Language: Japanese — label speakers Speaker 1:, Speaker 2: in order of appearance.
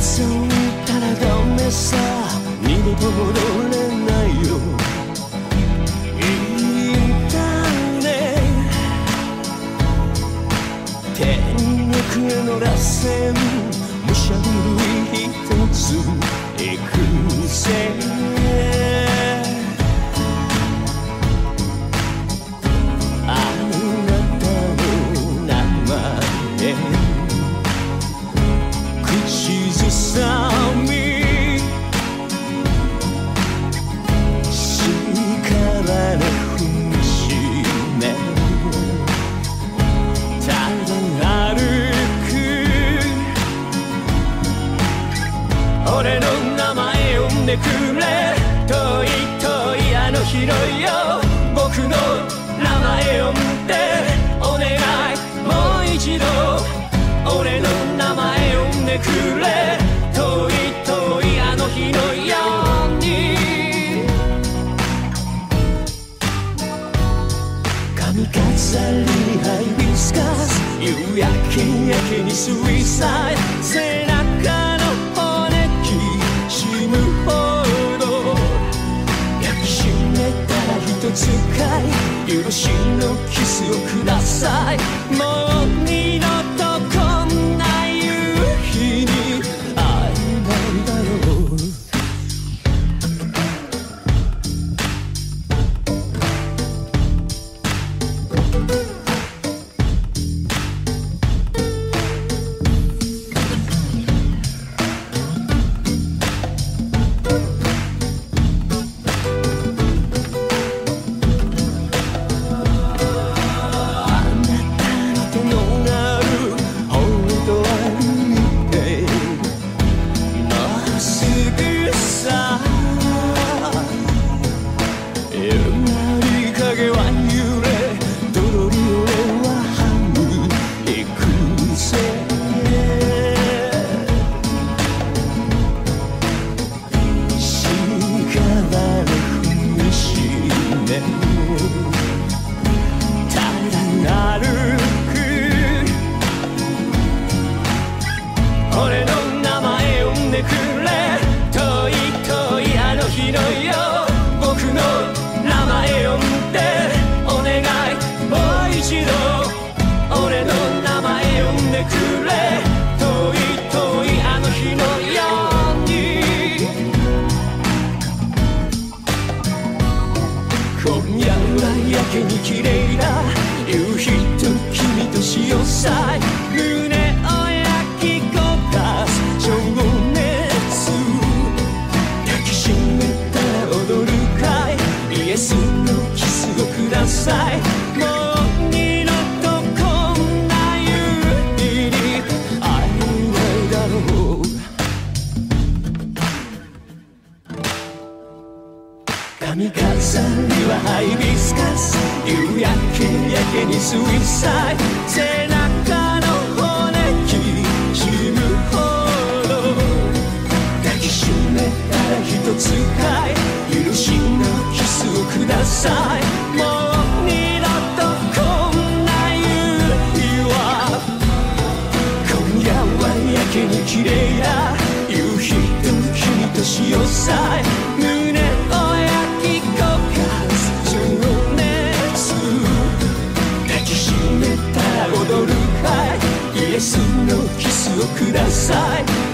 Speaker 1: さんたらダメさ。二度と戻れないよ。いいんだね。天国への螺旋。むしゃぶる一つ。行くぜ。で踏み。しめただ歩く。俺の名前呼んでく。れ遠い遠いあの広いよ僕の名前呼んでお願いもう一度俺の名前呼んでくれ。けにスイサイ背中の骨きしむほど抱きしめたら一つかい許しのキスをください。もう俺の名前呼んでく髪飾りはハイビスカス。夕焼けやけにスイサイそのキスをください。